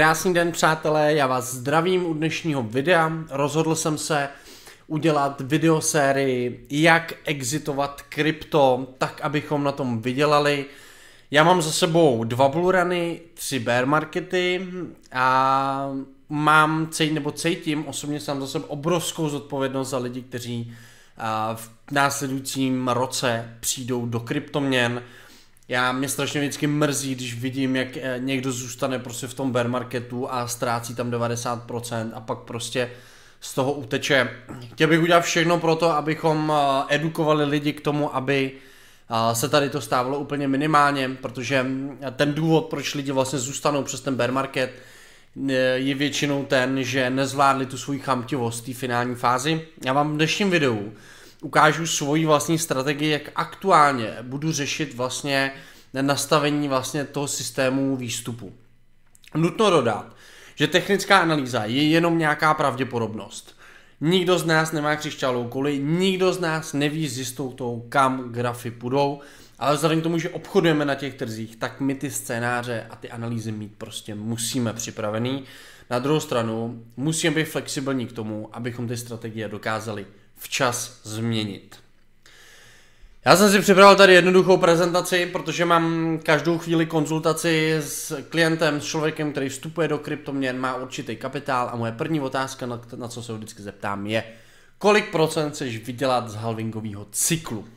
Krásný den, přátelé, já vás zdravím u dnešního videa. Rozhodl jsem se udělat videosérii, jak exitovat krypto, tak abychom na tom vydělali. Já mám za sebou dva bullruny, tři bear markety a mám, nebo cítím, osobně jsem za sebe obrovskou zodpovědnost za lidi, kteří v následujícím roce přijdou do kryptoměn. Já mě strašně vždycky mrzí, když vidím, jak eh, někdo zůstane prostě v tom bear marketu a ztrácí tam 90% a pak prostě z toho uteče. Chtěl bych udělat všechno pro to, abychom eh, edukovali lidi k tomu, aby eh, se tady to stávalo úplně minimálně, protože ten důvod, proč lidi vlastně zůstanou přes ten bear market, je většinou ten, že nezvládli tu svoji chamtivost v té finální fázi. Já vám v dnešním videu ukážu svoji vlastní strategii, jak aktuálně budu řešit vlastně nastavení vlastně toho systému výstupu. Nutno dodat, že technická analýza je jenom nějaká pravděpodobnost. Nikdo z nás nemá křišťálovou kuli, nikdo z nás neví s jistotou, kam grafy půjdou, ale vzhledem k tomu, že obchodujeme na těch trzích, tak my ty scénáře a ty analýzy mít prostě musíme připravený. Na druhou stranu musíme být flexibilní k tomu, abychom ty strategie dokázali včas změnit. Já jsem si připravil tady jednoduchou prezentaci, protože mám každou chvíli konzultaci s klientem, s člověkem, který vstupuje do kryptoměn, má určitý kapitál a moje první otázka, na, co se ho vždycky zeptám, je, kolik procent chceš vydělat z halvingového cyklu?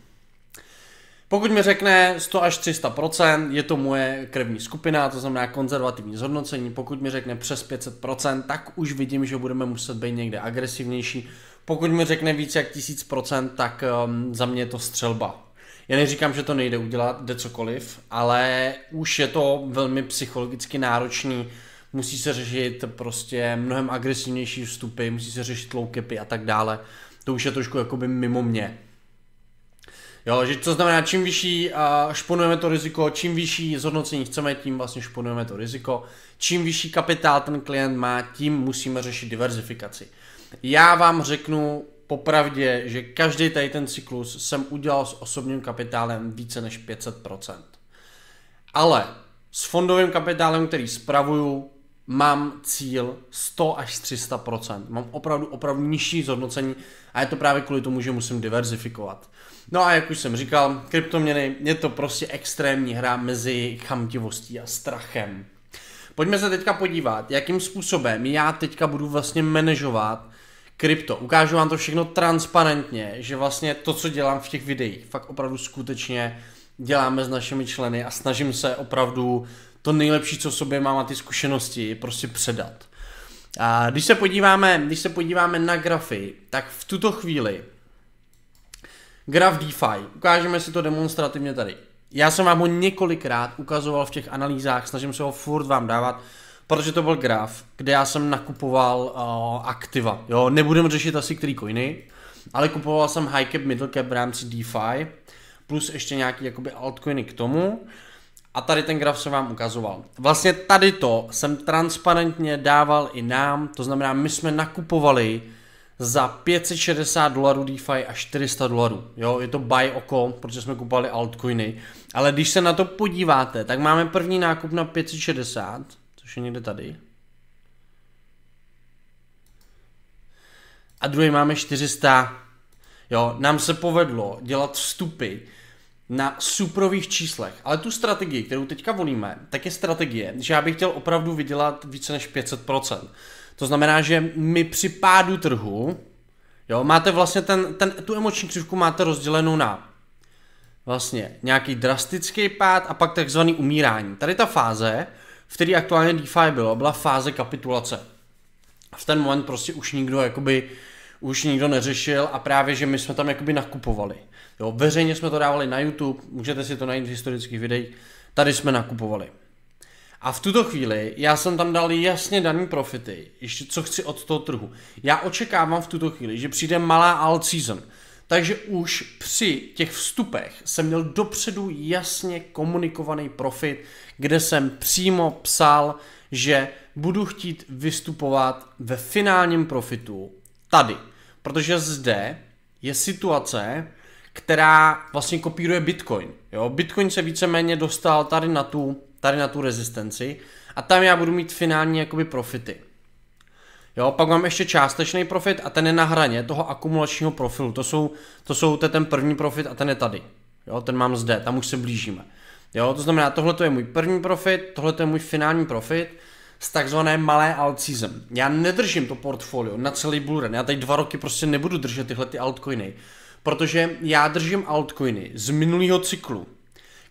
Pokud mi řekne 100 až 300% je to moje krevní skupina, to znamená konzervativní zhodnocení. Pokud mi řekne přes 500% tak už vidím, že budeme muset být někde agresivnější. Pokud mi řekne více jak 1000%, tak um, za mě je to střelba. Já neříkám, že to nejde udělat, jde cokoliv, ale už je to velmi psychologicky náročný, musí se řešit prostě mnohem agresivnější vstupy, musí se řešit low capy a tak dále. To už je trošku jakoby mimo mě. Jo, že to znamená, čím vyšší šponujeme to riziko, čím vyšší zhodnocení chceme, tím vlastně šponujeme to riziko. Čím vyšší kapitál ten klient má, tím musíme řešit diverzifikaci. Já vám řeknu popravdě, že každý tady ten cyklus jsem udělal s osobním kapitálem více než 500%. Ale s fondovým kapitálem, který spravuju, mám cíl 100 až 300%. Mám opravdu, opravdu nižší zhodnocení a je to právě kvůli tomu, že musím diverzifikovat. No a jak už jsem říkal, kryptoměny je to prostě extrémní hra mezi chamtivostí a strachem. Pojďme se teďka podívat, jakým způsobem já teďka budu vlastně manažovat krypto. Ukážu vám to všechno transparentně, že vlastně to, co dělám v těch videích, fakt opravdu skutečně děláme s našimi členy a snažím se opravdu to nejlepší, co sobě mám a ty zkušenosti prostě předat. A když se podíváme, když se podíváme na grafy, tak v tuto chvíli graf DeFi, ukážeme si to demonstrativně tady. Já jsem vám ho několikrát ukazoval v těch analýzách, snažím se ho furt vám dávat, protože to byl graf, kde já jsem nakupoval uh, aktiva. Jo, nebudeme řešit asi který coiny, ale kupoval jsem high cap, middle cap v rámci DeFi, plus ještě nějaký jakoby altcoiny k tomu. A tady ten graf jsem vám ukazoval. Vlastně tady to jsem transparentně dával i nám, to znamená, my jsme nakupovali za 560 dolarů DeFi a 400 dolarů. Jo, je to buy oko, protože jsme kupovali altcoiny. Ale když se na to podíváte, tak máme první nákup na 560, což je někde tady. A druhý máme 400. Jo, nám se povedlo dělat vstupy na suprových číslech. Ale tu strategii, kterou teďka volíme, tak je strategie, že já bych chtěl opravdu vydělat více než 500%. To znamená, že my při pádu trhu, jo, máte vlastně ten, ten, tu emoční křivku máte rozdělenou na vlastně nějaký drastický pád a pak takzvaný umírání. Tady ta fáze, v které aktuálně DeFi bylo, byla fáze kapitulace. V ten moment prostě už nikdo jakoby už nikdo neřešil a právě, že my jsme tam jakoby nakupovali. Jo, veřejně jsme to dávali na YouTube, můžete si to najít v historických videích, tady jsme nakupovali. A v tuto chvíli já jsem tam dal jasně daný profity, ještě co chci od toho trhu. Já očekávám v tuto chvíli, že přijde malá alt season, takže už při těch vstupech jsem měl dopředu jasně komunikovaný profit, kde jsem přímo psal, že budu chtít vystupovat ve finálním profitu tady. Protože zde je situace, která vlastně kopíruje Bitcoin. Jo? Bitcoin se víceméně dostal tady na tu, tady na tu rezistenci a tam já budu mít finální jakoby profity. Jo, pak mám ještě částečný profit a ten je na hraně toho akumulačního profilu. To jsou, to jsou to ten první profit a ten je tady. Jo, ten mám zde, tam už se blížíme. Jo, to znamená, tohle je můj první profit, tohle je můj finální profit z takzvané malé alt season. Já nedržím to portfolio na celý bullrun, já tady dva roky prostě nebudu držet tyhle ty altcoiny, protože já držím altcoiny z minulého cyklu.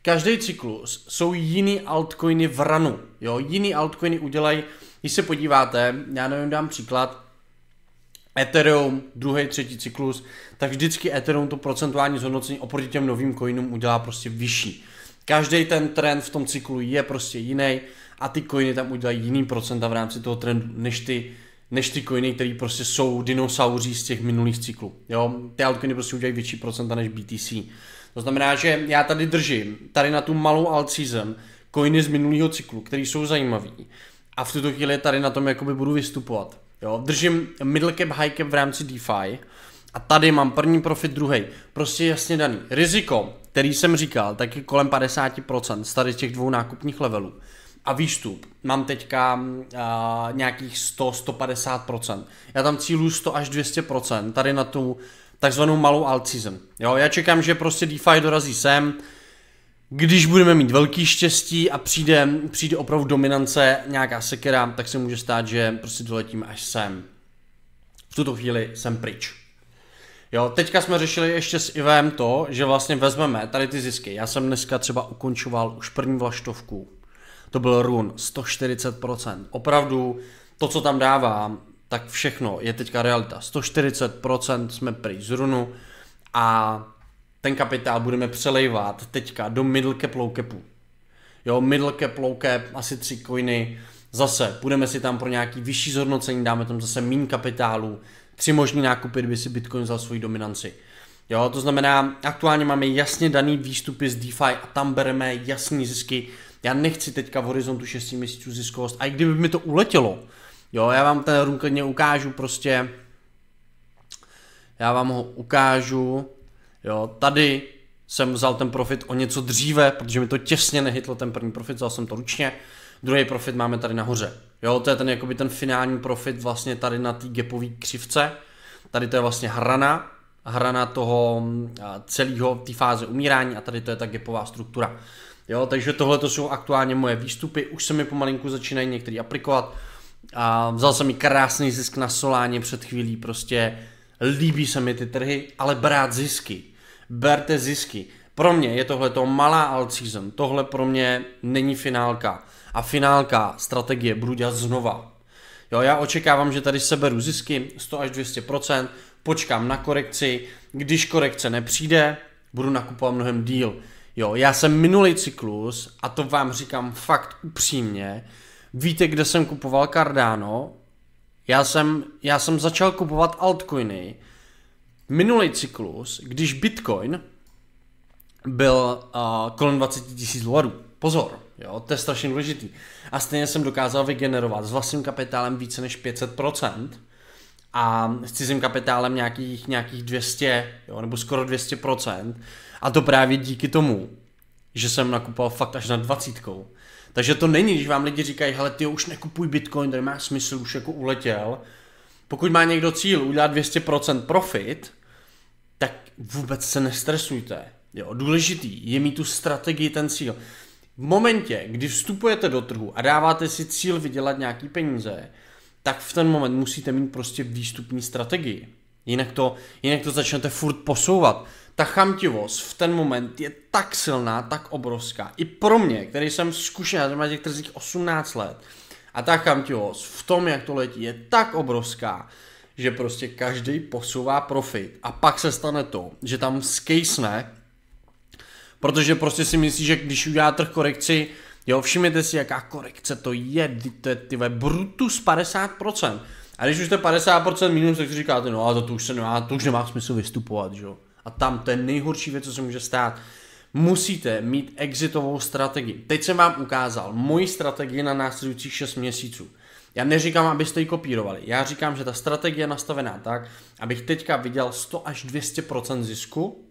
Každý cyklus jsou jiný altcoiny v ranu, jo, jiný altcoiny udělají, když se podíváte, já nevím, dám příklad, Ethereum, druhý, třetí cyklus, tak vždycky Ethereum to procentuální zhodnocení oproti těm novým coinům udělá prostě vyšší. Každý ten trend v tom cyklu je prostě jiný a ty coiny tam udělají jiný procenta v rámci toho trendu, než ty, než ty coiny, které prostě jsou dinosauří z těch minulých cyklů. Jo? Ty altcoiny prostě udělají větší procenta než BTC. To znamená, že já tady držím, tady na tu malou alt season, coiny z minulého cyklu, které jsou zajímavé. A v tuto chvíli tady na tom jakoby budu vystupovat. Jo? Držím middle cap, high cap v rámci DeFi a tady mám první profit, druhý. Prostě jasně daný. Riziko, který jsem říkal, tak je kolem 50% z tady těch dvou nákupních levelů. A výstup mám teďka uh, nějakých 100-150%. Já tam cílu 100 až 200%, tady na tu takzvanou malou alt season. Jo, já čekám, že prostě DeFi dorazí sem, když budeme mít velký štěstí a přijde, přijde opravdu dominance, nějaká sekera, tak se může stát, že prostě doletíme až sem. V tuto chvíli jsem pryč. Jo, teďka jsme řešili ještě s Ivem to, že vlastně vezmeme tady ty zisky. Já jsem dneska třeba ukončoval už první vlaštovku. To byl run, 140%. Opravdu to, co tam dává, tak všechno je teďka realita. 140% jsme pryč z runu a ten kapitál budeme přelejvat teďka do middle cap, low capu. Jo, middle cap, low cap, asi tři coiny, zase půjdeme si tam pro nějaký vyšší zhodnocení, dáme tam zase méně kapitálu, tři možný nákupy, kdyby si Bitcoin vzal svoji dominanci. Jo, to znamená, aktuálně máme jasně daný výstupy z DeFi a tam bereme jasný zisky. Já nechci teďka v horizontu 6 měsíců ziskovost, a i kdyby mi to uletělo, jo, já vám ten klidně ukážu prostě, já vám ho ukážu, jo, tady jsem vzal ten profit o něco dříve, protože mi to těsně nehytlo ten první profit, vzal jsem to ručně, druhý profit máme tady nahoře. Jo, to je ten jakoby ten finální profit vlastně tady na té gapové křivce. Tady to je vlastně hrana, hrana toho celého té fáze umírání a tady to je ta gapová struktura. Jo, takže tohle to jsou aktuálně moje výstupy, už se mi pomalinku začínají některý aplikovat. A vzal jsem mi krásný zisk na Soláně před chvílí, prostě líbí se mi ty trhy, ale brát zisky. Berte zisky. Pro mě je tohle to malá alt season, tohle pro mě není finálka a finálka strategie budu dělat znova. Jo, já očekávám, že tady seberu zisky 100 až 200%, počkám na korekci, když korekce nepřijde, budu nakupovat mnohem díl. Jo, já jsem minulý cyklus, a to vám říkám fakt upřímně, víte, kde jsem kupoval Cardano? Já jsem, já jsem začal kupovat altcoiny minulý cyklus, když Bitcoin byl uh, kolem 20 000 dolarů. Pozor, Jo, to je strašně důležitý. A stejně jsem dokázal vygenerovat s vlastním kapitálem více než 500% a s cizím kapitálem nějakých, nějakých 200, jo, nebo skoro 200%. A to právě díky tomu, že jsem nakupoval fakt až na 20. Takže to není, když vám lidi říkají, hele, ty už nekupuj Bitcoin, to má smysl, už jako uletěl. Pokud má někdo cíl udělat 200% profit, tak vůbec se nestresujte. Jo, důležitý je mít tu strategii, ten cíl. V momentě, kdy vstupujete do trhu a dáváte si cíl vydělat nějaký peníze, tak v ten moment musíte mít prostě výstupní strategii. Jinak to, jinak to začnete furt posouvat. Ta chamtivost v ten moment je tak silná, tak obrovská. I pro mě, který jsem zkušený na těch trzích 18 let. A ta chamtivost v tom, jak to letí, je tak obrovská, že prostě každý posouvá profit. A pak se stane to, že tam skejsne Protože prostě si myslí, že když udělá trh korekci, jo, všimněte si, jaká korekce to je, to je ty brutus 50%. A když už to je 50% minus, tak si říkáte, no a to, to už se nemá, to už nemá smysl vystupovat, že jo. A tam to je nejhorší věc, co se může stát. Musíte mít exitovou strategii. Teď jsem vám ukázal moji strategii na následujících 6 měsíců. Já neříkám, abyste ji kopírovali. Já říkám, že ta strategie je nastavená tak, abych teďka viděl 100 až 200% zisku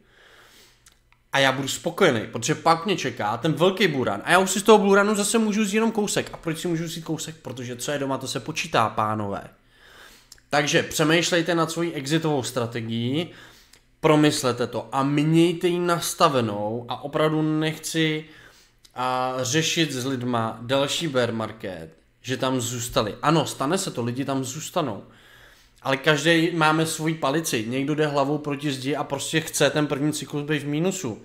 a já budu spokojený, protože pak mě čeká ten velký buran a já už si z toho buranu zase můžu vzít jenom kousek. A proč si můžu vzít kousek? Protože co je doma, to se počítá, pánové. Takže přemýšlejte nad svojí exitovou strategií, promyslete to a mějte ji nastavenou a opravdu nechci a řešit s lidma další bear market, že tam zůstali. Ano, stane se to, lidi tam zůstanou. Ale každý máme svoji palici. Někdo jde hlavou proti zdi a prostě chce ten první cyklus být v mínusu.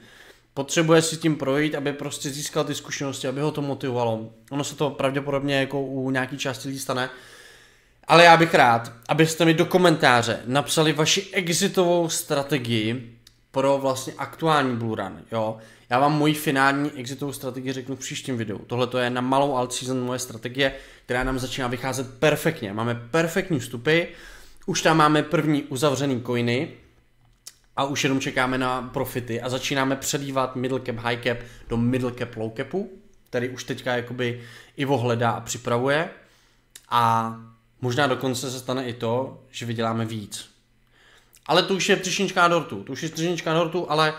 Potřebuje si tím projít, aby prostě získal ty zkušenosti, aby ho to motivovalo. Ono se to pravděpodobně jako u nějaký části lidí stane. Ale já bych rád, abyste mi do komentáře napsali vaši exitovou strategii pro vlastně aktuální Blue Run, jo. Já vám moji finální exitovou strategii řeknu v příštím videu. Tohle to je na malou alt season moje strategie, která nám začíná vycházet perfektně. Máme perfektní vstupy, už tam máme první uzavřený coiny a už jenom čekáme na profity a začínáme předívat middle cap, high cap do middle cap, low capu, který už teďka jakoby i ohledá a připravuje a možná dokonce se stane i to, že vyděláme víc. Ale to už je třešnička dortu, to už je třešnička dortu, ale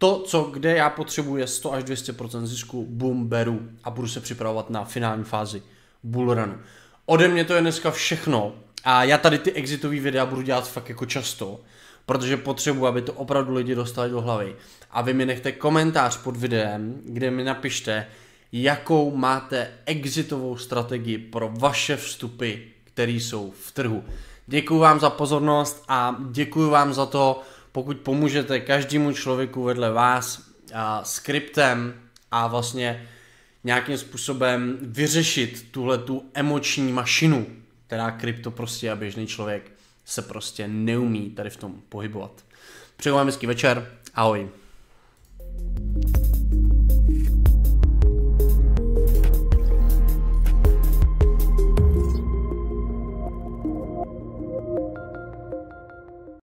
to, co kde já potřebuji je 100 až 200% zisku, boom, beru a budu se připravovat na finální fázi bullrunu. Ode mě to je dneska všechno. A já tady ty exitové videa budu dělat fakt jako často, protože potřebuji, aby to opravdu lidi dostali do hlavy. A vy mi nechte komentář pod videem, kde mi napište, jakou máte exitovou strategii pro vaše vstupy, které jsou v trhu. Děkuji vám za pozornost a děkuji vám za to, pokud pomůžete každému člověku vedle vás a, skriptem a vlastně nějakým způsobem vyřešit tuhle tu emoční mašinu, která krypto prostě a běžný člověk se prostě neumí tady v tom pohybovat. Přeju vám hezký večer, ahoj.